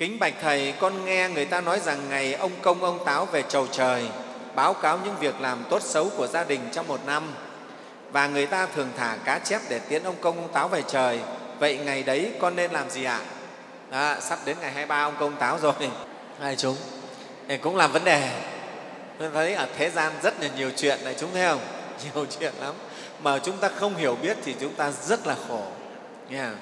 kính bạch thầy con nghe người ta nói rằng ngày ông công ông táo về chầu trời báo cáo những việc làm tốt xấu của gia đình trong một năm. Và người ta thường thả cá chép để tiến ông công ông táo về trời. Vậy ngày đấy con nên làm gì ạ? À, sắp đến ngày 23 ông công táo rồi. Hai chúng? Thì cũng làm vấn đề. Tôi thấy ở thế gian rất là nhiều chuyện này chúng thấy không? Nhiều chuyện lắm. Mà chúng ta không hiểu biết thì chúng ta rất là khổ. Nha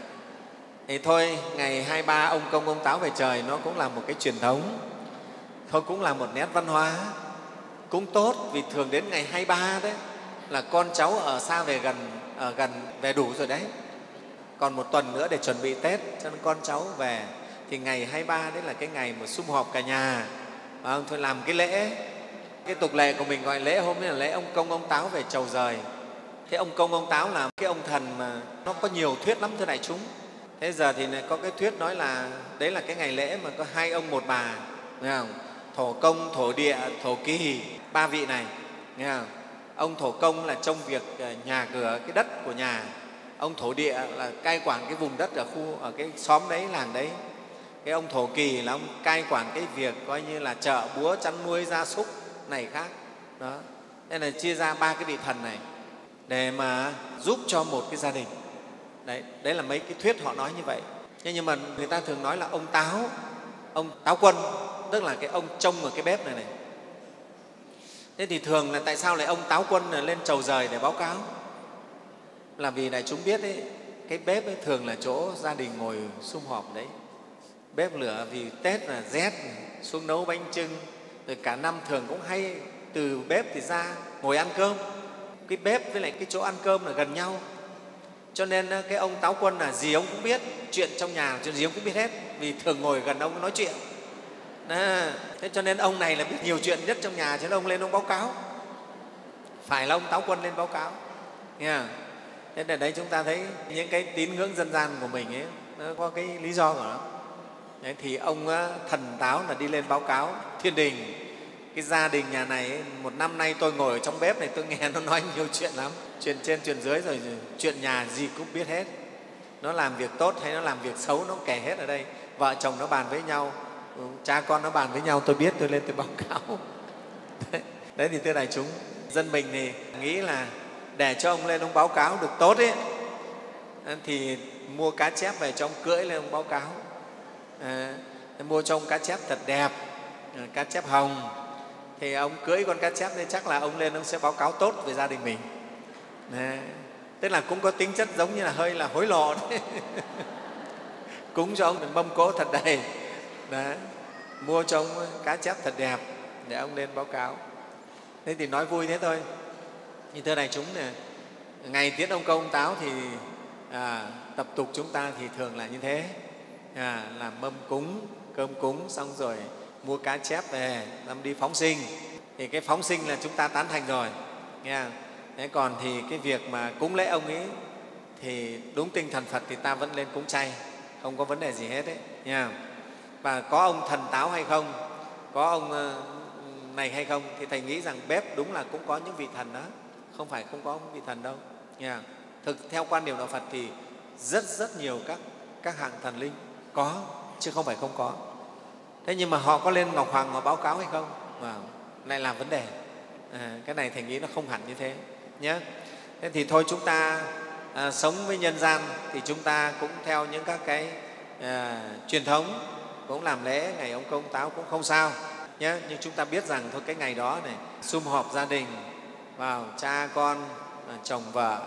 thì thôi ngày 23 ông công ông táo về trời nó cũng là một cái truyền thống. Thôi cũng là một nét văn hóa. Cũng tốt vì thường đến ngày 23 đấy là con cháu ở xa về gần ở gần về đủ rồi đấy. Còn một tuần nữa để chuẩn bị tết cho nên con cháu về. Thì ngày 23 đấy là cái ngày mà sum họp cả nhà. À, thôi làm cái lễ. Cái tục lệ của mình gọi lễ hôm nay là lễ ông công ông táo về chầu rời. Thế ông công ông táo là cái ông thần mà nó có nhiều thuyết lắm thưa đại chúng thế giờ thì có cái thuyết nói là đấy là cái ngày lễ mà có hai ông một bà, nghe không? thổ công, thổ địa, thổ kỳ ba vị này, nghe không? ông thổ công là trông việc ờ, nhà cửa, cái đất của nhà. Ông thổ địa là cai quản cái vùng đất ở khu, ở cái xóm đấy, làng đấy. Cái ông thổ kỳ là ông cai quản cái việc coi như là chợ, búa, chăn nuôi, gia súc này khác. Đó. Nên là chia ra ba cái vị thần này để mà giúp cho một cái gia đình đấy, đấy là mấy cái thuyết họ nói như vậy. Thế nhưng mà người ta thường nói là ông táo ông táo quân tức là cái ông trông ở cái bếp này này. Thế thì thường là tại sao lại ông táo quân lên trầu rời để báo cáo? Là vì đại chúng biết ấy, cái bếp ấy thường là chỗ gia đình ngồi sum họp đấy. Bếp lửa vì tết là rét xuống nấu bánh trưng rồi cả năm thường cũng hay từ bếp thì ra ngồi ăn cơm. Cái bếp với lại cái chỗ ăn cơm là gần nhau cho nên ờ, cái ông táo quân là gì ông cũng biết chuyện trong nhà chuyện gì ông cũng biết hết vì thường ngồi gần ông nói chuyện. À, thế cho nên ông này là biết nhiều chuyện nhất trong nhà cho nên ông lên ông báo cáo. Phải là ông táo quân lên báo cáo. Nghe thế để đấy chúng ta thấy những cái tín ngưỡng dân gian của mình ấy nó có cái lý do của nó. Đấy, thì ông ờ, thần táo là đi lên báo cáo thiên đình cái gia đình nhà này một năm nay tôi ngồi ở trong bếp này tôi nghe nó nói nhiều chuyện lắm. Chuyện trên chuyện dưới rồi chuyện nhà gì cũng biết hết. Nó làm việc tốt hay nó làm việc xấu nó kể hết ở đây. Vợ chồng nó bàn với nhau ừ, cha con nó bàn với nhau tôi biết tôi lên tôi báo cáo. Đấy, đấy thì thưa đại chúng dân mình thì nghĩ là để cho ông lên ông báo cáo được tốt ấy, ờ, thì mua cá chép về cho ông cưỡi lên ông báo cáo. À, mua cho ông cá chép thật đẹp ờ, cá chép hồng thì ông cưỡi con cá chép nên chắc là ông lên ông sẽ báo cáo tốt về gia đình mình Đấy. tức là cũng có tính chất giống như là hơi là hối lộ đấy cúng cho ông mâm cỗ thật đầy đấy. mua cho ông cá chép thật đẹp để ông lên báo cáo thế thì nói vui thế thôi như thưa này chúng này ngày tiễn ông công táo thì à, tập tục chúng ta thì thường là như thế à, làm mâm cúng cơm cúng xong rồi mua cá chép về, làm đi phóng sinh. Thì cái phóng sinh là chúng ta tán thành rồi, nghe thế còn thì cái việc mà cúng lễ ông ấy thì đúng tinh thần phật thì ta vẫn lên cúng chay, không có vấn đề gì hết đấy nha và có ông thần táo hay không, có ông ờ, này hay không thì thầy nghĩ rằng bếp đúng là cũng có những vị thần đó, không phải không có ông vị thần đâu nha thực, theo quan điểm đạo phật thì rất rất nhiều các các hạng thần linh có, chứ không phải không có thế nhưng mà họ có lên ngọc hoàng họ báo cáo hay không? Mà lại là vấn đề. À, cái này thầy nghĩ nó không hẳn như thế nhé thế thì thôi chúng ta à, sống với nhân gian thì chúng ta cũng theo những các cái à, truyền thống cũng làm lễ ngày ông công táo cũng không sao nhé nhưng chúng ta biết rằng thôi cái ngày đó này sum họp gia đình vào cha con à, chồng vợ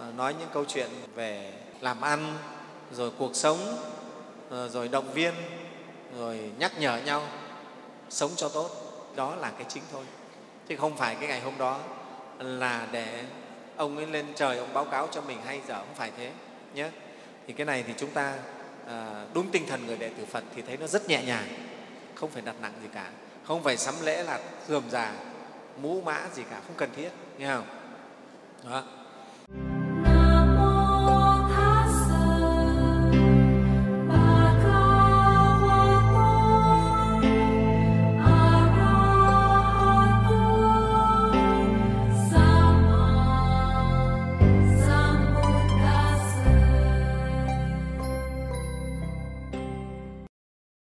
à, nói những câu chuyện về làm ăn rồi cuộc sống ờ, rồi động viên rồi nhắc nhở nhau sống cho tốt đó là cái chính thôi. Chứ không phải cái ngày hôm đó là để ông ấy lên trời ông báo cáo cho mình hay giờ không phải thế nhé thì cái này thì chúng ta à, đúng tinh thần người đệ tử phật thì thấy nó rất nhẹ nhàng không phải đặt nặng gì cả. Không phải sắm lễ là dườm già mũ mã gì cả không cần thiết nghe không? Đó.